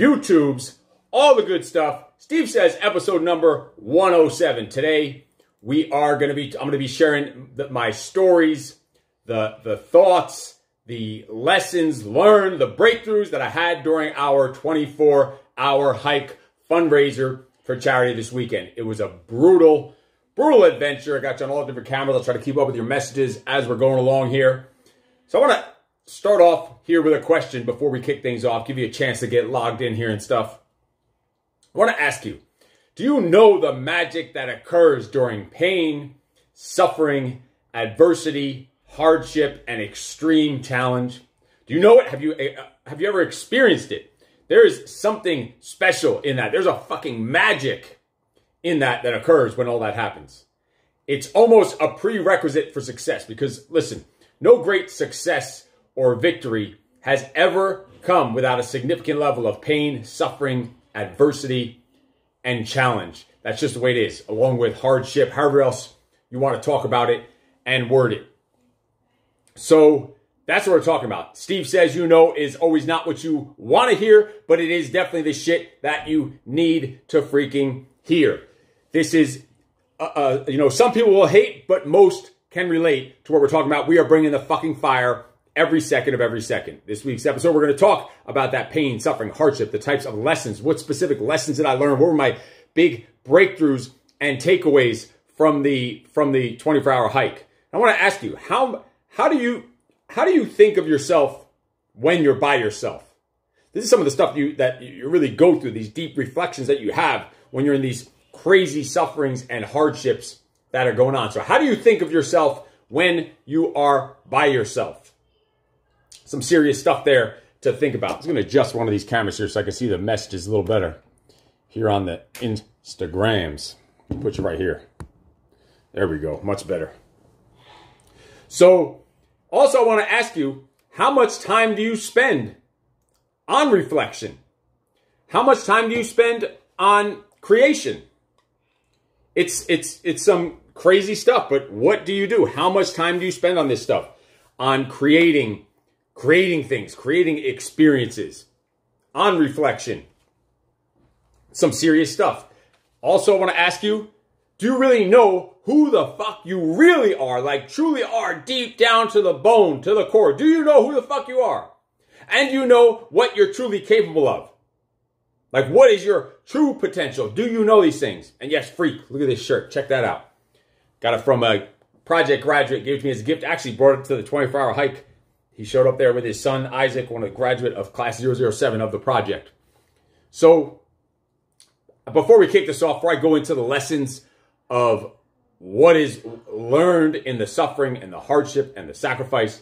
YouTubes, all the good stuff. Steve says episode number 107. Today we are going to be I'm going to be sharing the, my stories, the the thoughts, the lessons learned, the breakthroughs that I had during our 24-hour hike fundraiser for charity this weekend. It was a brutal brutal adventure. I got you on all different cameras. I'll try to keep up with your messages as we're going along here. So I want to start off here with a question before we kick things off, give you a chance to get logged in here and stuff. I want to ask you, do you know the magic that occurs during pain, suffering, adversity, hardship, and extreme challenge? Do you know it? Have you uh, have you ever experienced it? There is something special in that. There's a fucking magic in that that occurs when all that happens. It's almost a prerequisite for success because listen, no great success or victory has ever come without a significant level of pain, suffering, adversity, and challenge. That's just the way it is, along with hardship, however else you want to talk about it and word it. So that's what we're talking about. Steve says, you know, is always not what you want to hear, but it is definitely the shit that you need to freaking hear. This is, uh, uh, you know, some people will hate, but most can relate to what we're talking about. We are bringing the fucking fire every second of every second. This week's episode, we're going to talk about that pain, suffering, hardship, the types of lessons. What specific lessons did I learn? What were my big breakthroughs and takeaways from the from the 24-hour hike? I want to ask you, how how do you how do you think of yourself when you're by yourself? This is some of the stuff you that you really go through, these deep reflections that you have when you're in these crazy sufferings and hardships that are going on. So how do you think of yourself when you are by yourself? Some serious stuff there to think about. I'm going to adjust one of these cameras here so I can see the messages a little better here on the Instagrams. Put you right here. There we go. Much better. So, also I want to ask you, how much time do you spend on reflection? How much time do you spend on creation? It's it's it's some crazy stuff, but what do you do? How much time do you spend on this stuff? On creating creating things, creating experiences, on reflection. Some serious stuff. Also, I want to ask you, do you really know who the fuck you really are? Like truly are deep down to the bone, to the core. Do you know who the fuck you are? And you know what you're truly capable of? Like, what is your true potential? Do you know these things? And yes, freak, look at this shirt. Check that out. Got it from a project graduate, gave it to me as a gift. Actually brought it to the 24 hour hike. He showed up there with his son, Isaac, one of the graduate of class 007 of the project. So, before we kick this off, before I go into the lessons of what is learned in the suffering and the hardship and the sacrifice,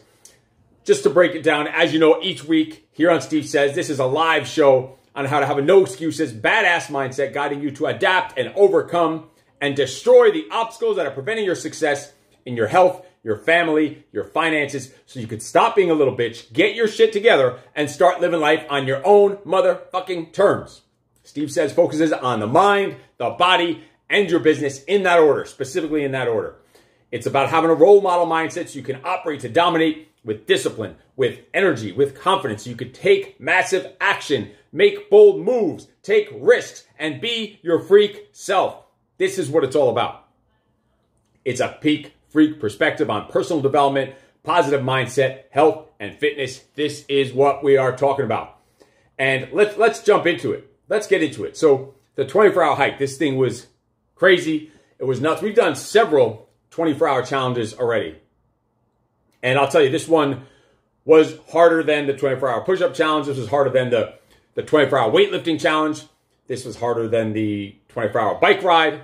just to break it down, as you know, each week here on Steve Says, this is a live show on how to have a no excuses, badass mindset, guiding you to adapt and overcome and destroy the obstacles that are preventing your success in your health, your family, your finances, so you could stop being a little bitch, get your shit together, and start living life on your own motherfucking terms. Steve says focuses on the mind, the body, and your business in that order, specifically in that order. It's about having a role model mindset so you can operate to dominate with discipline, with energy, with confidence. You could take massive action, make bold moves, take risks, and be your freak self. This is what it's all about. It's a peak freak perspective on personal development, positive mindset, health, and fitness. This is what we are talking about. And let's let's jump into it. Let's get into it. So the 24-hour hike, this thing was crazy. It was nuts. We've done several 24-hour challenges already. And I'll tell you, this one was harder than the 24-hour push-up challenge. This was harder than the, the 24-hour weightlifting challenge. This was harder than the 24-hour bike ride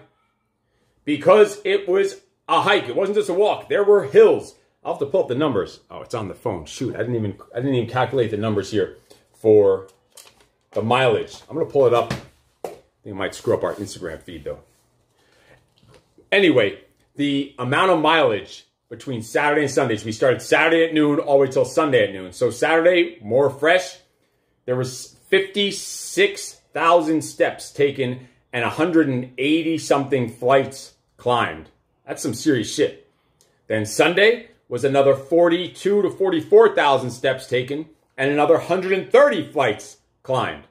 because it was a hike. It wasn't just a walk. There were hills. I'll have to pull up the numbers. Oh, it's on the phone. Shoot, I didn't even I didn't even calculate the numbers here for the mileage. I'm gonna pull it up. I think I might screw up our Instagram feed though. Anyway, the amount of mileage between Saturday and Sundays. We started Saturday at noon all the way till Sunday at noon. So Saturday, more fresh. There was 56,000 steps taken and 180 something flights climbed. That's some serious shit. Then Sunday was another 42 to 44,000 steps taken, and another 130 flights climbed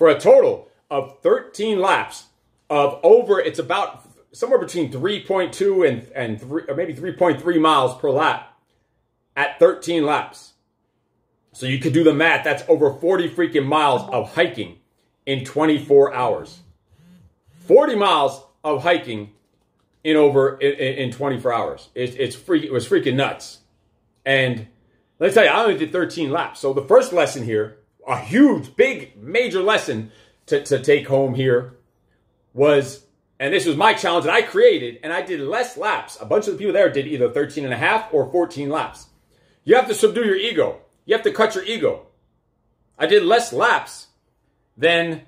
for a total of 13 laps of over, it's about somewhere between 3.2 and, and three, or maybe 3.3 miles per lap at 13 laps. So you could do the math. That's over 40 freaking miles of hiking in 24 hours. 40 miles of hiking in over in, in 24 hours. It, it's freak, it was freaking nuts. And let me tell you, I only did 13 laps. So the first lesson here, a huge, big, major lesson to, to take home here was, and this was my challenge that I created, and I did less laps. A bunch of the people there did either 13 and a half or 14 laps. You have to subdue your ego. You have to cut your ego. I did less laps than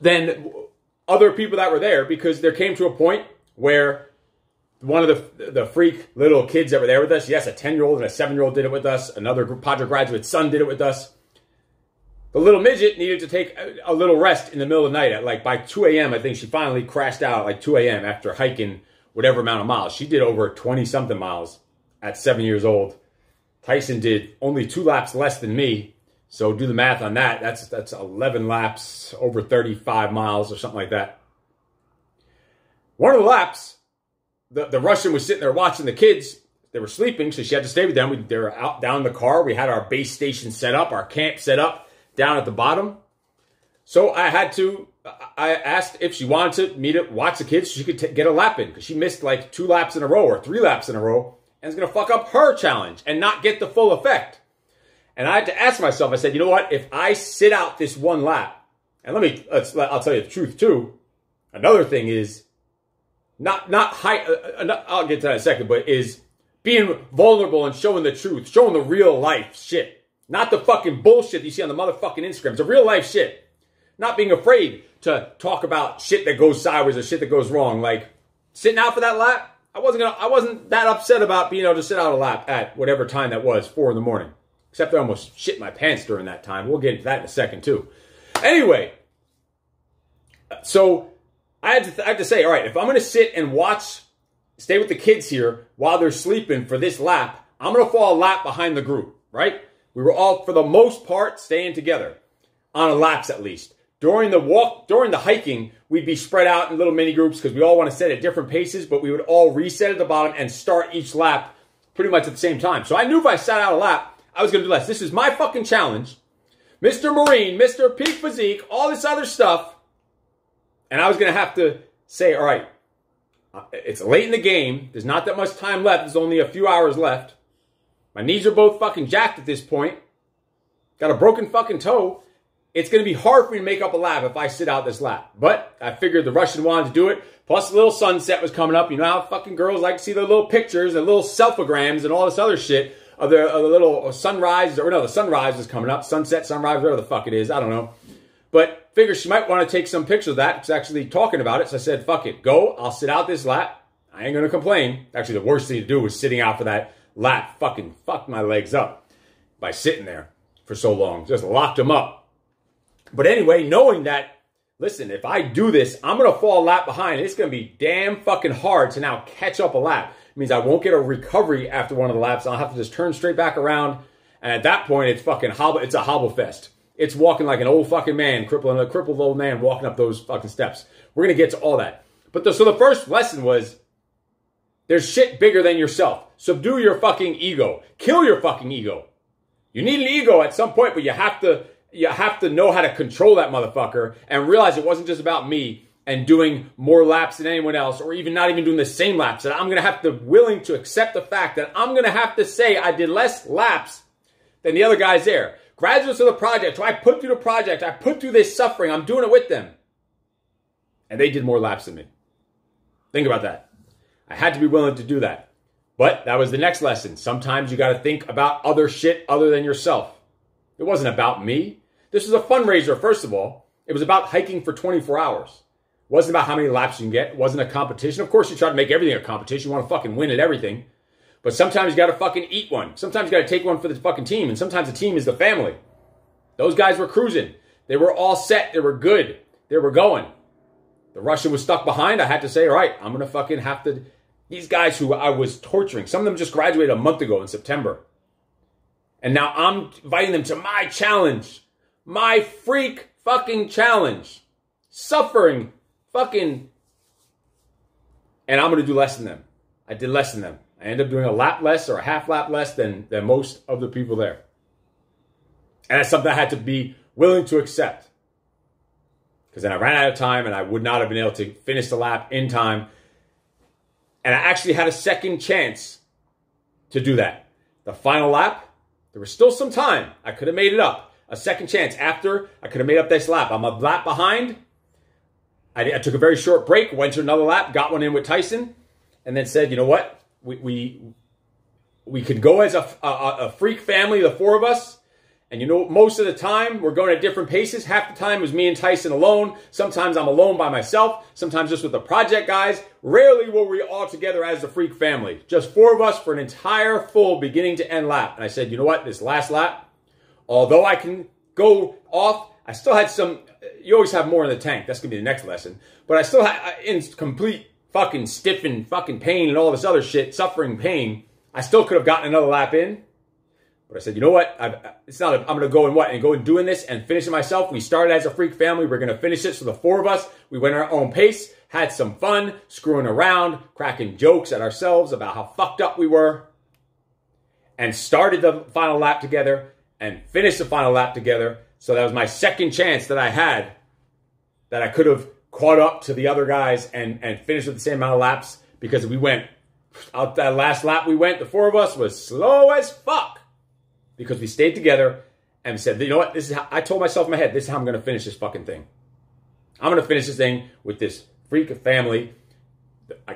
than other people that were there because there came to a point where one of the the freak little kids that were there with us, yes, a 10 year old and a 7 year old did it with us. Another Padre graduate son did it with us. The little midget needed to take a, a little rest in the middle of the night. At like by 2 a.m., I think she finally crashed out like 2 a.m. after hiking whatever amount of miles. She did over 20 something miles at seven years old. Tyson did only two laps less than me. So do the math on that. That's that's 11 laps over 35 miles or something like that. One of the laps, the, the Russian was sitting there watching the kids. They were sleeping, so she had to stay with them. We, they were out down in the car. We had our base station set up, our camp set up down at the bottom. So I had to, I asked if she wanted to me to watch the kids so she could t- get a lap in because she missed like two laps in a row or three laps in a row and it's going to fuck up her challenge and not get the full effect. And I had to ask myself, I said, you know what? If I sit out this one lap, and let me, I'll tell you the truth too. Another thing is not, not high, uh, uh I'll get to that in a second, but is being vulnerable and showing the truth, showing the real life shit. Not the fucking bullshit you see on the motherfucking Instagram. It's a real life shit. Not being afraid to talk about shit that goes sideways or shit that goes wrong. Like sitting out for that lap, I wasn't gonna I wasn't that upset about being able to sit out a lap at whatever time that was, four in the morning. Except I almost shit my pants during that time. We'll get into that in a second too. Anyway, so I had to I had to say, all right, if I'm gonna sit and watch, stay with the kids here while they're sleeping for this lap, I'm gonna fall a lap behind the group, right? We were all, for the most part, staying together on a laps at least. During the walk, during the hiking, we'd be spread out in little mini groups because we all want to set at different paces, but we would all reset at the bottom and start each lap pretty much at the same time. So I knew if I sat out a lap, I was going to do less. This is my fucking challenge. Mr. Marine, Mr. Peak Physique, all this other stuff. And I was going to have to say, all right, it's late in the game. There's not that much time left. There's only a few hours left. My knees are both fucking jacked at this point. Got a broken fucking toe. It's going to be hard for me to make up a lap if I sit out this lap. But I figured the Russian wanted to do it. Plus, a little sunset was coming up. You know how fucking girls like to see their little pictures and little selfograms and all this other shit of their, of the little sunrise, or no, the sunrise is coming up. Sunset, sunrise, whatever the fuck it is. I don't know. But figure she might want to take some pictures of that. She's actually talking about it. So I said, fuck it. Go. I'll sit out this lap. I ain't going to complain. Actually, the worst thing to do was sitting out for that lap fucking fucked my legs up by sitting there for so long. Just locked them up. But anyway, knowing that, listen, if I do this, I'm going to fall a lap behind. It's going to be damn fucking hard to now catch up a lap. Means I won't get a recovery after one of the laps. I'll have to just turn straight back around. And at that point, it's fucking hobble. It's a hobble fest. It's walking like an old fucking man, crippling a crippled old man walking up those fucking steps. We're to get to all that. But the, so the first lesson was there's shit bigger than yourself. Subdue your fucking ego. Kill your fucking ego. You need an ego at some point, but you have to you have to know how to control that motherfucker and realize it wasn't just about me and doing more laps than anyone else or even not even doing the same laps that I'm going to have to willing to accept the fact that I'm going to have to say I did less laps than the other guys there. Graduates of the project, so I put through the project, I put through this suffering, I'm doing it with them. And they did more laps than me. Think about that. I had to be willing to do that. But that was the next lesson. Sometimes you got to think about other shit other than yourself. It wasn't about me. This was a fundraiser, first of all. It was about hiking for 24 hours. Wasn't about how many laps you can get. It wasn't a competition. Of course, you try to make everything a competition. You want to fucking win at everything. But sometimes you got to fucking eat one. Sometimes you got to take one for the fucking team. And sometimes the team is the family. Those guys were cruising. They were all set. They were good. They were going. The Russian was stuck behind. I had to say, all right, I'm going to fucking have to these guys who I was torturing, some of them just graduated a month ago in September. And now I'm inviting them to my challenge, my freak fucking challenge, suffering fucking. And I'm going to do less than them. I did less than them. I ended up doing a lap less or a half lap less than, than most of the people there. And that's something I had to be willing to accept. Because then I ran out of time and I would not have been able to finish the lap in time. And I actually had a second chance to do that. The final lap, there was still some time. I could have made it up. A second chance after, I could have made up this lap. I'm a lap behind. I, I took a very short break, went to another lap, got one in with Tyson, and then said, you know what? We, we, we could go as a, a, a freak family, the four of us, and you know, most of the time we're going at different paces. Half the time it was me and Tyson alone. Sometimes I'm alone by myself. Sometimes just with the project guys. Rarely were we all together as a freak family. Just four of us for an entire full beginning to end lap. And I said, you know what? This last lap, although I can go off, I still had some, you always have more in the tank. That's to be the next lesson. But I still had, in complete fucking stiffened fucking pain and all this other shit, suffering pain, I still could have gotten another lap in. But I said, you know what? I've, it's not. A, I'm going to go and what and go and doing this and finish it myself. We started as a freak family. We're to finish it. So the four of us, we went our own pace, had some fun, screwing around, cracking jokes at ourselves about how fucked up we were, and started the final lap together and finished the final lap together. So that was my second chance that I had that I could have caught up to the other guys and and finished with the same amount of laps because we went out that last lap we went. The four of us was slow as fuck because we stayed together and said, you know what? This is how I told myself in my head, this is how I'm going to finish this fucking thing. I'm going to finish this thing with this freak of family.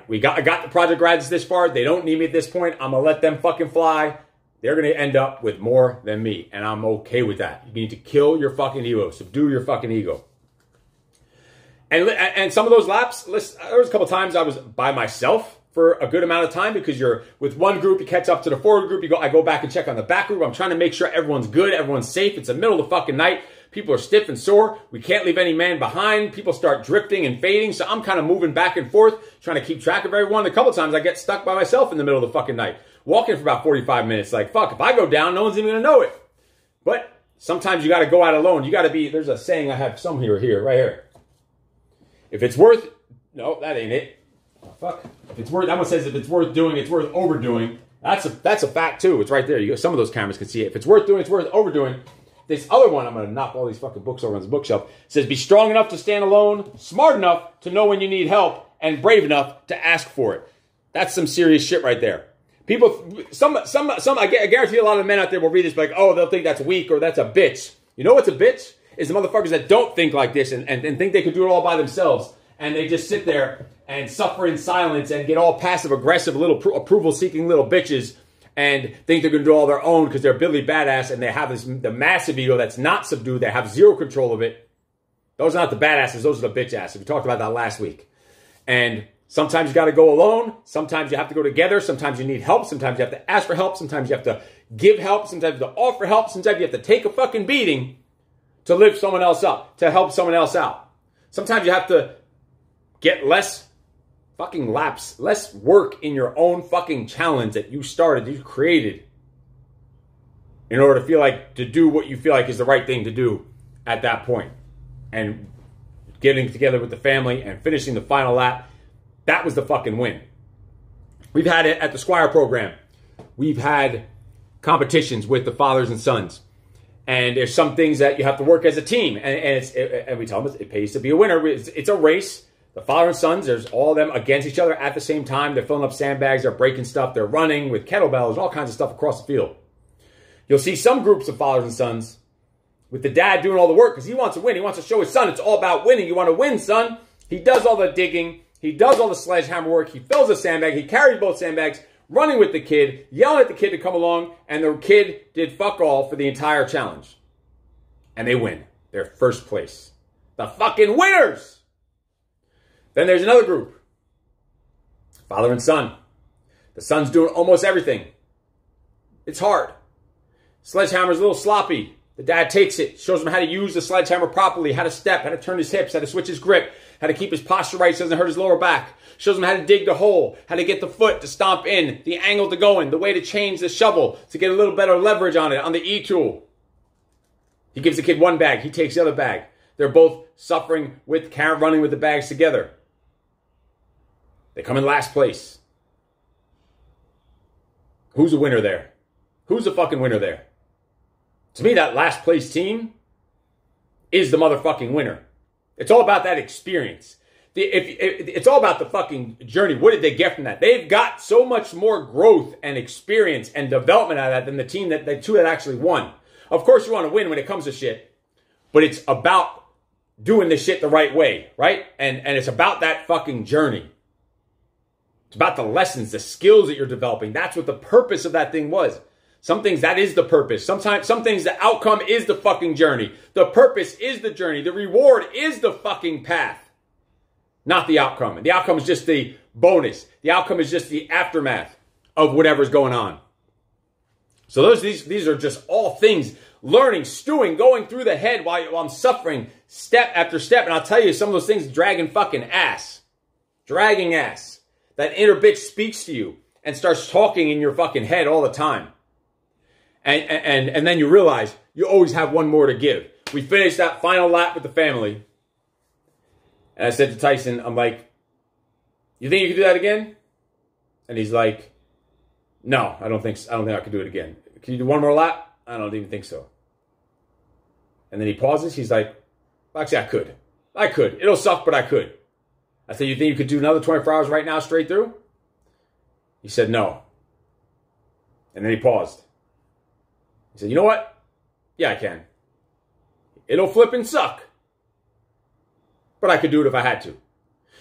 We got, I got the project grads this far. They don't need me at this point. I'm going to let them fucking fly. They're going to end up with more than me. And I'm okay with that. You need to kill your fucking ego, subdue your fucking ego. And, and some of those laps, there was a couple times I was by myself for a good amount of time because you're with one group, you catch up to the forward group, you go, I go back and check on the back group. I'm trying to make sure everyone's good, everyone's safe. It's the middle of the fucking night. People are stiff and sore. We can't leave any man behind. People start drifting and fading. So I'm kind of moving back and forth, trying to keep track of everyone. A couple times I get stuck by myself in the middle of the fucking night, walking for about 45 minutes. Like, fuck, if I go down, no one's even gonna know it. But sometimes you gotta go out alone. You gotta be, there's a saying I have some here, here, right here. If it's worth, no, that ain't it. Oh, fuck. If it's worth, that one says if it's worth doing, it's worth overdoing. That's a that's a fact too. It's right there. You go, some of those cameras can see it. If it's worth doing, it's worth overdoing. This other one, I'm going to knock all these fucking books over on this bookshelf. says, "Be strong enough to stand alone, smart enough to know when you need help, and brave enough to ask for it." That's some serious shit right there. People, some, some, some. I guarantee a lot of men out there will read this like, "Oh, they'll think that's weak or that's a bitch." You know what's a bitch? Is the motherfuckers that don't think like this and, and, and think they could do it all by themselves, and they just sit there and suffer in silence and get all passive aggressive little approval seeking little bitches and think they're going to do all their own because they're Billy Badass and they have this the massive ego that's not subdued. They have zero control of it. Those are not the badasses. Those are the bitch asses. We talked about that last week. And sometimes you got to go alone. Sometimes you have to go together. Sometimes you need help. Sometimes you have to ask for help. Sometimes you have to give help. Sometimes you have to offer help. Sometimes you have to take a fucking beating to lift someone else up, to help someone else out. Sometimes you have to get less fucking laps, less work in your own fucking challenge that you started, you created, in order to feel like to do what you feel like is the right thing to do at that point. And getting together with the family and finishing the final lap, that was the fucking win. We've had it at the Squire program. We've had competitions with the fathers and sons. And there's some things that you have to work as a team. And, and, it, and we tell them it pays to be a winner. It's, it's a race the father and sons, there's all of them against each other at the same time. They're filling up sandbags, they're breaking stuff, they're running with kettlebells, all kinds of stuff across the field. You'll see some groups of fathers and sons with the dad doing all the work because he wants to win. He wants to show his son it's all about winning. You want to win, son. He does all the digging. He does all the sledgehammer work. He fills a sandbag. He carries both sandbags, running with the kid, yelling at the kid to come along, and the kid did fuck all for the entire challenge. And they win. They're first place. The fucking winners! Then there's another group father and son. The son's doing almost everything. It's hard. Sledgehammer's a little sloppy. The dad takes it, shows him how to use the sledgehammer properly, how to step, how to turn his hips, how to switch his grip, how to keep his posture right so doesn't hurt his lower back. Shows him how to dig the hole, how to get the foot to stomp in, the angle to go in, the way to change the shovel to get a little better leverage on it, on the E-tool. He gives the kid one bag, he takes the other bag. They're both suffering with running with the bags together. They come in last place. Who's a winner there? Who's the fucking winner there? To me, that last place team is the motherfucking winner. It's all about that experience. The, if, if, it's all about the fucking journey. What did they get from that? They've got so much more growth and experience and development out of that than the team that the two that actually won. Of course, you want to win when it comes to shit, but it's about doing the shit the right way, right? And and it's about that fucking journey. It's about the lessons, the skills that you're developing. That's what the purpose of that thing was. Some things that is the purpose. Sometimes some things the outcome is the fucking journey. The purpose is the journey. The reward is the fucking path. Not the outcome. And the outcome is just the bonus. The outcome is just the aftermath of whatever's going on. So those these these are just all things learning, stewing, going through the head while, while I'm suffering step after step. And I'll tell you some of those things dragging fucking ass. Dragging ass. That inner bitch speaks to you and starts talking in your fucking head all the time. And, and, and then you realize you always have one more to give. We finished that final lap with the family. And I said to Tyson, I'm like, you think you can do that again? And he's like, no, I don't think. I don't think I can do it again. Can you do one more lap? I don't even think so. And then he pauses. He's like, actually, I could. I could. It'll suck, but I could. I said, You think you could do another 24 hours right now straight through? He said, No. And then he paused. He said, You know what? Yeah, I can. It'll flip and suck. But I could do it if I had to.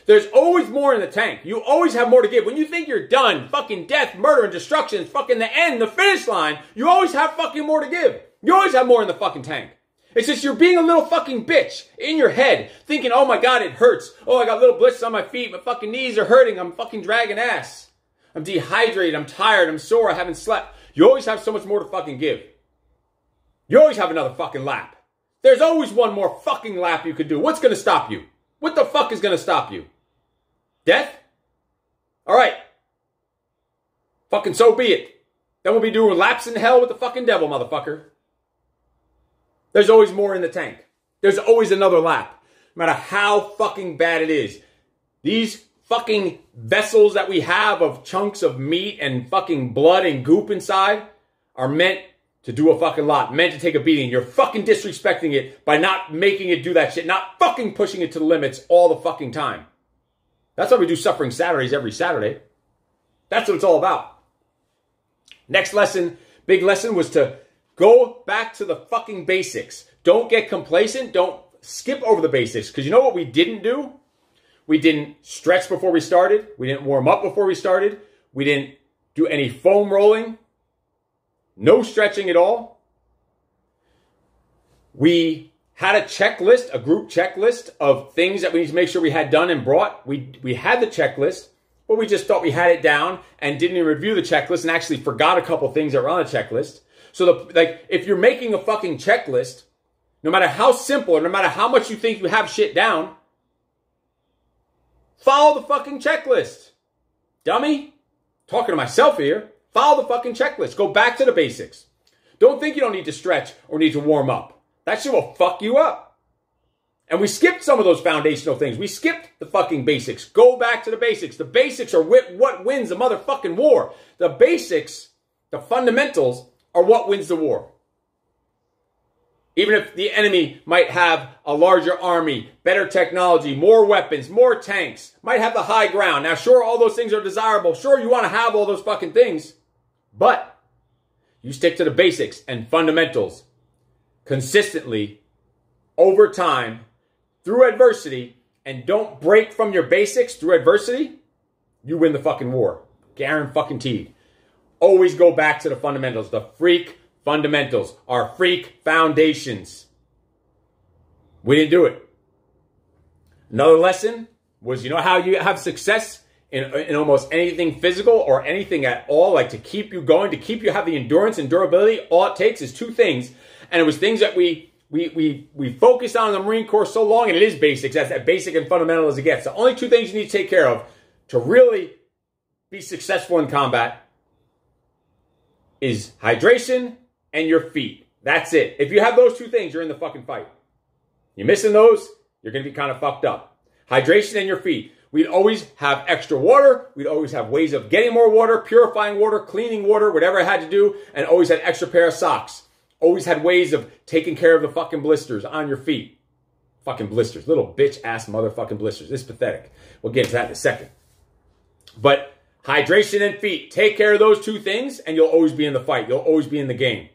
There's always more in the tank. You always have more to give. When you think you're done, fucking death, murder, and destruction fucking the end, the finish line, you always have fucking more to give. You always have more in the fucking tank. It's just you're being a little fucking bitch in your head, thinking, oh my god, it hurts. Oh, I got little blisters on my feet. My fucking knees are hurting. I'm fucking dragging ass. I'm dehydrated. I'm tired. I'm sore. I haven't slept. You always have so much more to fucking give. You always have another fucking lap. There's always one more fucking lap you could do. What's going to stop you? What the fuck is going to stop you? Death? All right. Fucking so be it. Then we'll be doing laps in hell with the fucking devil, motherfucker. There's always more in the tank. There's always another lap. No matter how fucking bad it is. These fucking vessels that we have of chunks of meat and fucking blood and goop inside are meant to do a fucking lot, meant to take a beating. You're fucking disrespecting it by not making it do that shit, not fucking pushing it to the limits all the fucking time. That's why we do Suffering Saturdays every Saturday. That's what it's all about. Next lesson, big lesson was to Go back to the fucking basics. Don't get complacent. Don't skip over the basics. Because you know what we didn't do? We didn't stretch before we started. We didn't warm up before we started. We didn't do any foam rolling. No stretching at all. We had a checklist, a group checklist of things that we need to make sure we had done and brought. We, we had the checklist, but we just thought we had it down and didn't even review the checklist and actually forgot a couple things that were on the checklist. So the like if you're making a fucking checklist, no matter how simple or no matter how much you think you have shit down, follow the fucking checklist. Dummy. Talking to myself here. Follow the fucking checklist. Go back to the basics. Don't think you don't need to stretch or need to warm up. That shit will fuck you up. And we skipped some of those foundational things. We skipped the fucking basics. Go back to the basics. The basics are what wins the motherfucking war. The basics, the fundamentals, are what wins the war. Even if the enemy might have a larger army, better technology, more weapons, more tanks, might have the high ground. Now, sure, all those things are desirable. Sure, you want to have all those fucking things. But you stick to the basics and fundamentals consistently over time through adversity and don't break from your basics through adversity, you win the fucking war. Guaranteed always go back to the fundamentals. The freak fundamentals are freak foundations. We didn't do it. Another lesson was you know how you have success in, in almost anything physical or anything at all, like to keep you going, to keep you have the endurance and durability, all it takes is two things. And it was things that we we we we focused on in the Marine Corps so long, and it is basics. That's as basic and fundamental as it gets. The only two things you need to take care of to really be successful in combat is hydration and your feet. That's it. If you have those two things, you're in the fucking fight. You're missing those, you're to be kind of fucked up. Hydration and your feet. We'd always have extra water. We'd always have ways of getting more water, purifying water, cleaning water, whatever I had to do, and always had extra pair of socks. Always had ways of taking care of the fucking blisters on your feet. Fucking blisters. Little bitch ass motherfucking blisters. It's pathetic. We'll get into that in a second. But hydration and feet. Take care of those two things and you'll always be in the fight. You'll always be in the game.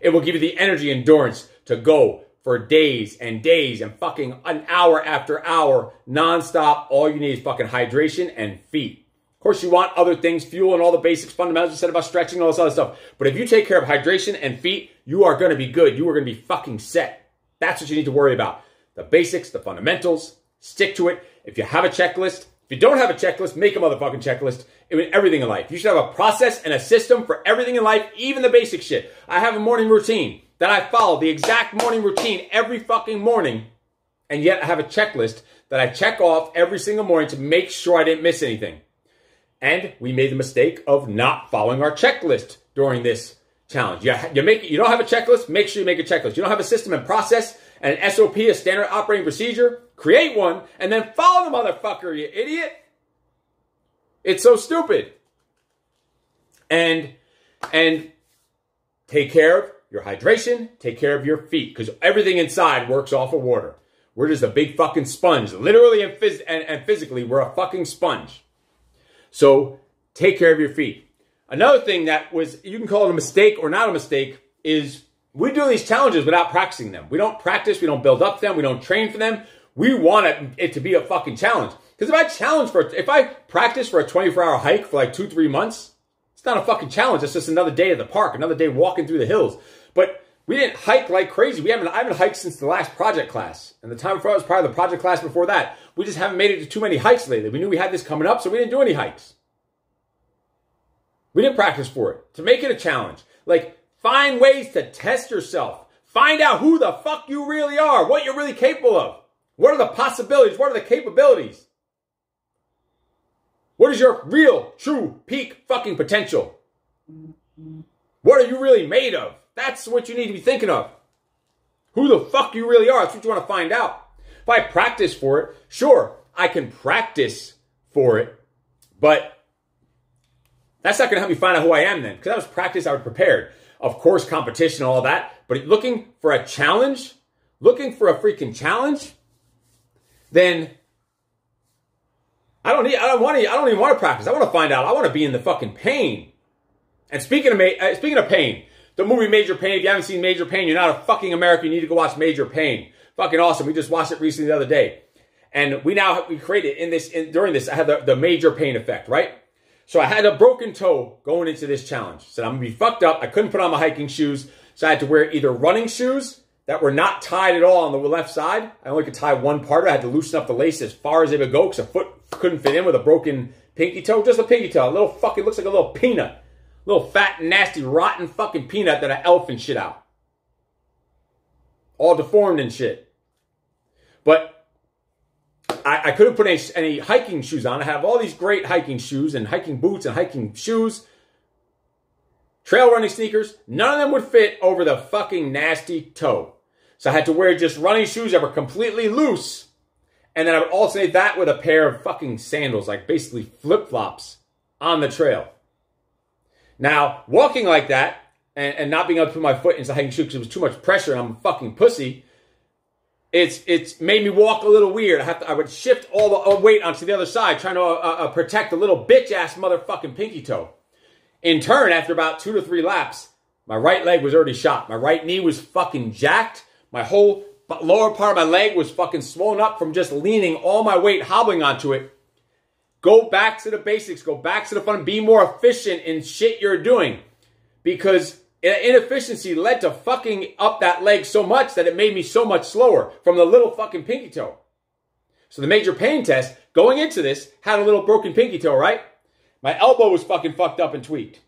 It will give you the energy, endurance to go for days and days and fucking an hour after hour nonstop. All you need is fucking hydration and feet. Of course, you want other things, fuel and all the basics, fundamentals you said about stretching and all this other stuff. But if you take care of hydration and feet, you are going to be good. You are going to be fucking set. That's what you need to worry about. The basics, the fundamentals, stick to it. If you have a checklist, if you don't have a checklist, make a motherfucking checklist. I mean, everything in life. You should have a process and a system for everything in life, even the basic shit. I have a morning routine that I follow, the exact morning routine every fucking morning. And yet I have a checklist that I check off every single morning to make sure I didn't miss anything. And we made the mistake of not following our checklist during this challenge. You, you, make, you don't have a checklist, make sure you make a checklist. You don't have a system and process and an SOP, a standard operating procedure, create one, and then follow the motherfucker, you idiot. It's so stupid. And and take care of your hydration, take care of your feet, because everything inside works off of water. We're just a big fucking sponge. Literally and, phys- and, and physically, we're a fucking sponge. So take care of your feet. Another thing that was, you can call it a mistake or not a mistake, is we do these challenges without practicing them. We don't practice, we don't build up them, we don't train for them. We want it, it to be a fucking challenge. Because if I challenge for, if I practice for a 24 hour hike for like two, three months, it's not a fucking challenge. It's just another day at the park, another day walking through the hills. But we didn't hike like crazy. We haven't, I haven't hiked since the last project class. And the time before I was part of the project class before that. We just haven't made it to too many hikes lately. We knew we had this coming up, so we didn't do any hikes. We didn't practice for it. To make it a challenge. Like, find ways to test yourself. Find out who the fuck you really are, what you're really capable of. What are the possibilities? What are the capabilities? What is your real, true, peak fucking potential? What are you really made of? That's what you need to be thinking of. Who the fuck you really are. That's what you want to find out. If I practice for it, sure, I can practice for it, but that's not going to help me find out who I am then. Because I was practice, I was prepared. Of course, competition, all that. But looking for a challenge, looking for a freaking challenge, then I don't need, I don't want to, I don't even want to practice. I want to find out. I want to be in the fucking pain. And speaking of, uh, speaking of pain, the movie Major Payne, if you haven't seen Major Payne, you're not a fucking American. You need to go watch Major Payne. Fucking awesome. We just watched it recently the other day. And we now, we created in this, in, during this, I had the, the major pain effect, right? So I had a broken toe going into this challenge. Said I'm gonna be fucked up. I couldn't put on my hiking shoes. So I had to wear either running shoes that were not tied at all on the left side. I only could tie one part it. I had to loosen up the lace as far as they would go because a foot couldn't fit in with a broken pinky toe. Just a pinky toe. A little fucking, looks like a little peanut. Little fat, nasty, rotten fucking peanut that I elf and shit out. All deformed and shit. But I, I couldn't put any, any hiking shoes on. I have all these great hiking shoes and hiking boots and hiking shoes. Trail running sneakers. None of them would fit over the fucking nasty toe. So I had to wear just running shoes that were completely loose. And then I would alternate that with a pair of fucking sandals, like basically flip-flops on the trail. Now, walking like that and, and not being able to put my foot into hiking shoe because it was too much pressure and I'm a fucking pussy, it's it's made me walk a little weird. I have to, I would shift all the uh, weight onto the other side, trying to uh, uh, protect the little bitch ass motherfucking pinky toe. In turn, after about two to three laps, my right leg was already shot. My right knee was fucking jacked. My whole lower part of my leg was fucking swollen up from just leaning all my weight, hobbling onto it. Go back to the basics. Go back to the fun. Be more efficient in shit you're doing. Because inefficiency led to fucking up that leg so much that it made me so much slower from the little fucking pinky toe. So the major pain test going into this had a little broken pinky toe, right? My elbow was fucking fucked up and tweaked.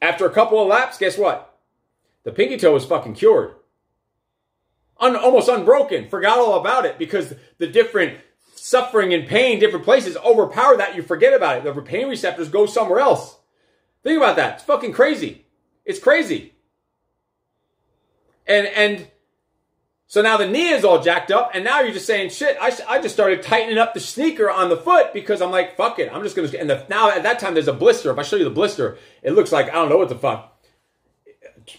After a couple of laps, guess what? The pinky toe was fucking cured. Un- almost unbroken. Forgot all about it because the different suffering and pain, different places overpower that. You forget about it. The pain receptors go somewhere else. Think about that. It's fucking crazy. It's crazy. And, and, so now the knee is all jacked up, and now you're just saying, shit, I, I just started tightening up the sneaker on the foot because I'm like, fuck it. I'm just going to, and the, now at that time there's a blister. If I show you the blister, it looks like, I don't know what the fuck.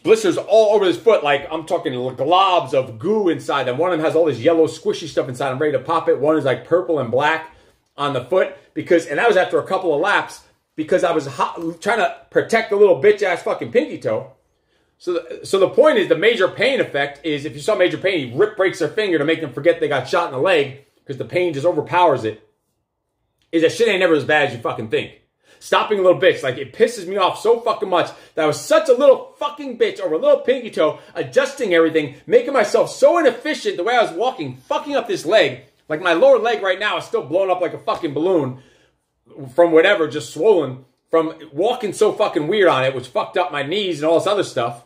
Blisters all over his foot, like I'm talking globs of goo inside them. One of them has all this yellow squishy stuff inside. I'm ready to pop it. One is like purple and black on the foot because, and that was after a couple of laps because I was hot, trying to protect the little bitch ass fucking pinky toe. So, the, so the point is, the major pain effect is if you saw Major Payne, he rip breaks their finger to make them forget they got shot in the leg because the pain just overpowers it. Is that shit ain't never as bad as you fucking think. Stopping a little bitch, like it pisses me off so fucking much that I was such a little fucking bitch over a little pinky toe, adjusting everything, making myself so inefficient the way I was walking, fucking up this leg. Like my lower leg right now is still blown up like a fucking balloon from whatever, just swollen from walking so fucking weird on it, which fucked up my knees and all this other stuff.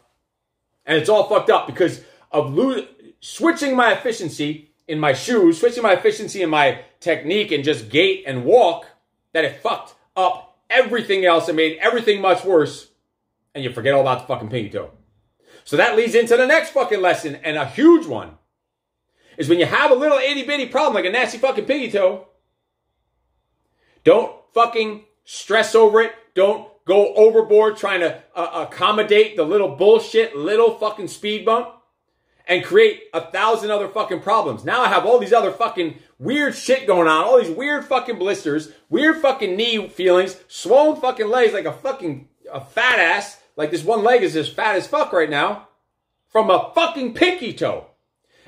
And it's all fucked up because of lo- switching my efficiency in my shoes, switching my efficiency in my technique and just gait and walk, that it fucked up everything else and made everything much worse. And you forget all about the fucking pinky toe. So that leads into the next fucking lesson, and a huge one. Is when you have a little itty bitty problem like a nasty fucking pinky toe, don't fucking stress over it. Don't go overboard trying to uh, accommodate the little bullshit, little fucking speed bump and create a thousand other fucking problems. Now I have all these other fucking weird shit going on, all these weird fucking blisters, weird fucking knee feelings, swollen fucking legs like a fucking a fat ass. Like this one leg is as fat as fuck right now from a fucking pinky toe.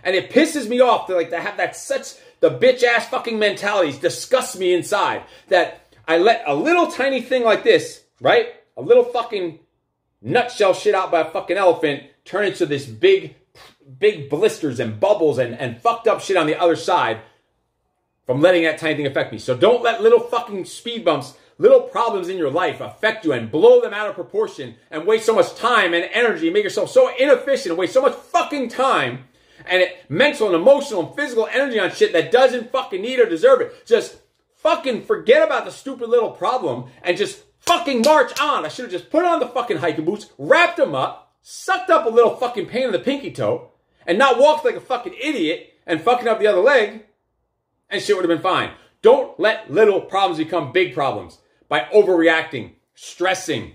And it pisses me off to like to have that such the bitch ass fucking mentalities disgust me inside that I let a little tiny thing like this right? A little fucking nutshell shit out by a fucking elephant turn into this big, big blisters and bubbles and, and fucked up shit on the other side from letting that tiny thing affect me. So don't let little fucking speed bumps, little problems in your life affect you and blow them out of proportion and waste so much time and energy, and make yourself so inefficient and waste so much fucking time and it, mental and emotional and physical energy on shit that doesn't fucking need or deserve it. Just fucking forget about the stupid little problem and just fucking march on. I should have just put on the fucking hiking boots, wrapped them up, sucked up a little fucking pain in the pinky toe, and not walked like a fucking idiot and fucking up the other leg, and shit would have been fine. Don't let little problems become big problems by overreacting, stressing,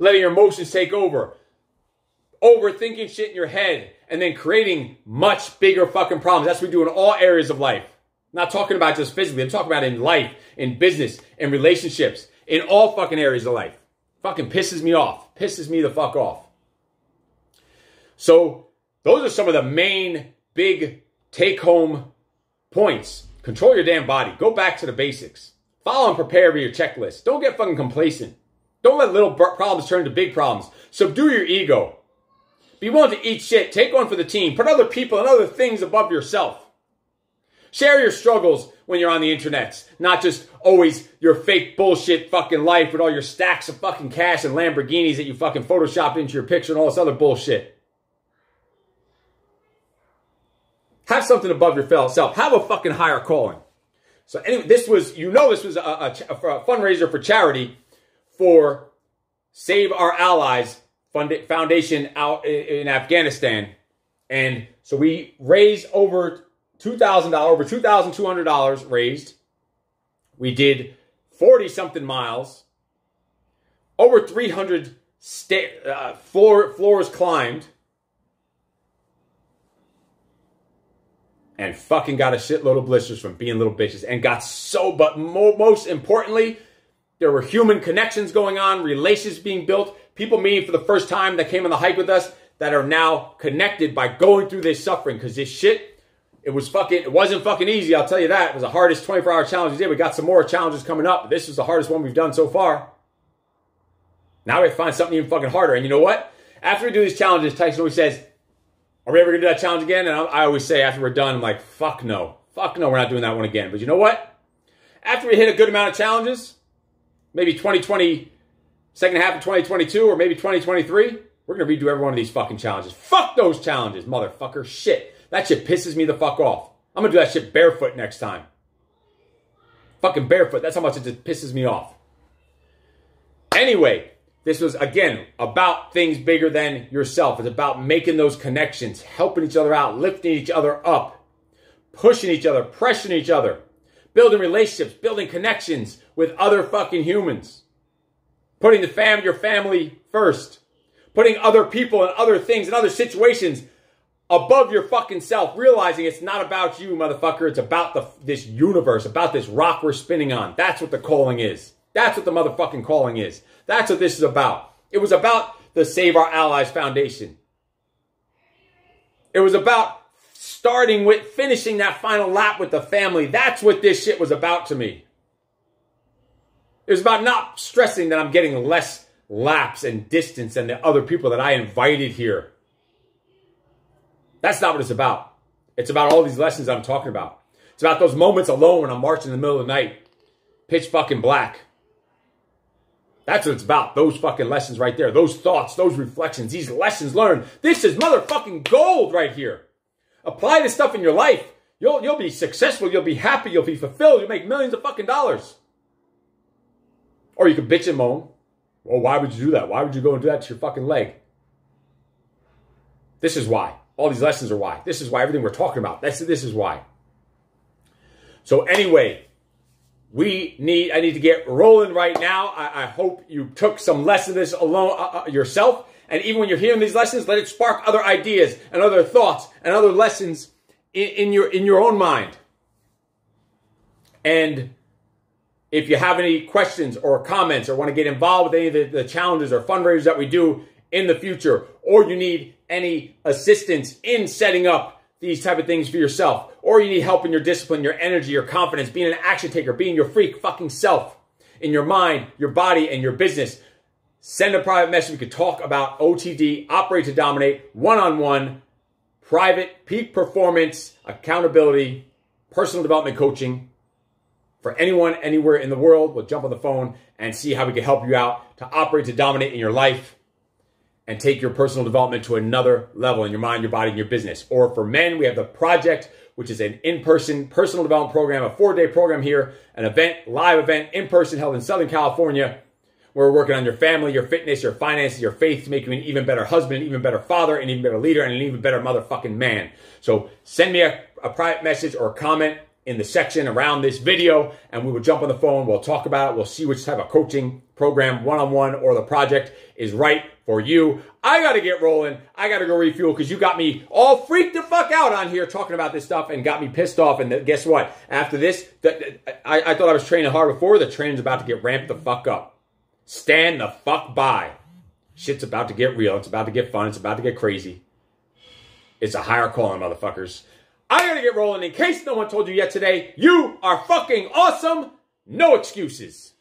letting your emotions take over, overthinking shit in your head, and then creating much bigger fucking problems. That's what we do in all areas of life. Not talking about just physically. I'm talking about in life, in business, in relationships, in all fucking areas of life. Fucking pisses me off. Pisses me the fuck off. So, those are some of the main big take home points. Control your damn body. Go back to the basics. Follow and prepare for your checklist. Don't get fucking complacent. Don't let little problems turn into big problems. Subdue your ego. Be willing to eat shit. Take one for the team. Put other people and other things above yourself. Share your struggles when you're on the internet, not just always your fake bullshit fucking life with all your stacks of fucking cash and Lamborghinis that you fucking photoshopped into your picture and all this other bullshit. Have something above your fellow self. Have a fucking higher calling. So anyway, this was, you know, this was a, a, a fundraiser for charity for Save Our Allies Foundation out in Afghanistan. And so we raised over $2,000, over $2,200 raised. We did 40 something miles, over 300 sta- uh, floor, floors climbed, and fucking got a shitload of blisters from being little bitches. And got so, but mo- most importantly, there were human connections going on, relations being built, people meeting for the first time that came on the hike with us that are now connected by going through this suffering because this shit it was fucking, it wasn't fucking easy, I'll tell you that. It was the hardest 24 hour challenge we did. We got some more challenges coming up. This is the hardest one we've done so far. Now we have to find something even fucking harder. And you know what? After we do these challenges, Tyson always says, Are we ever gonna do that challenge again? And I always say after we're done, I'm like, fuck no. Fuck no, we're not doing that one again. But you know what? After we hit a good amount of challenges, maybe 2020, second half of 2022, or maybe 2023, we're to redo every one of these fucking challenges. Fuck those challenges, motherfucker. Shit. That shit pisses me the fuck off. I'm to do that shit barefoot next time. Fucking barefoot. That's how much it just pisses me off. Anyway, this was, again, about things bigger than yourself. It's about making those connections, helping each other out, lifting each other up, pushing each other, pressuring each other, building relationships, building connections with other fucking humans, putting the fam, your family first, putting other people and other things and other situations above your fucking self, realizing it's not about you, motherfucker. It's about the, this universe, about this rock we're spinning on. That's what the calling is. That's what the motherfucking calling is. That's what this is about. It was about the Save Our Allies Foundation. It was about starting with finishing that final lap with the family. That's what this shit was about to me. It was about not stressing that I'm getting less laps and distance than the other people that I invited here. That's not what it's about. It's about all these lessons I'm talking about. It's about those moments alone when I'm marching in the middle of the night, pitch fucking black. That's what it's about. Those fucking lessons right there. Those thoughts, those reflections, these lessons learned. This is motherfucking gold right here. Apply this stuff in your life. You'll, you'll be successful. You'll be happy. You'll be fulfilled. You'll make millions of fucking dollars. Or you could bitch and moan. Well, why would you do that? Why would you go and do that to your fucking leg? This is why. All these lessons are why. This is why everything we're talking about. That's, this is why. So anyway, we need, I need to get rolling right now. I, I hope you took some lessons this alone uh, uh, yourself. And even when you're hearing these lessons, let it spark other ideas and other thoughts and other lessons in, in your, in your own mind. And if you have any questions or comments or want to get involved with any of the, the challenges or fundraisers that we do in the future, or you need any assistance in setting up these type of things for yourself, or you need help in your discipline, your energy, your confidence, being an action taker, being your freak fucking self in your mind, your body, and your business, send a private message. We could talk about OTD, operate to dominate, one-on-one, private, peak performance, accountability, personal development coaching for anyone, anywhere in the world. We'll jump on the phone and see how we can help you out to operate to dominate in your life and take your personal development to another level in your mind, your body, and your business. Or for men, we have the project, which is an in-person personal development program, a four-day program here, an event, live event, in person held in Southern California. Where we're working on your family, your fitness, your finances, your faith to make you an even better husband, an even better father, an even better leader, and an even better motherfucking man. So send me a, a private message or comment in the section around this video and we will jump on the phone. We'll talk about it. We'll see which type of coaching program, one-on-one or the project is right for you. I got to get rolling. I got to go refuel because you got me all freaked the fuck out on here talking about this stuff and got me pissed off. And guess what? After this, I, I thought I was training hard before. The training's about to get ramped the fuck up. Stand the fuck by. Shit's about to get real. It's about to get fun. It's about to get crazy. It's a higher calling, motherfuckers. I gotta get rolling. In case no one told you yet today, you are fucking awesome. No excuses.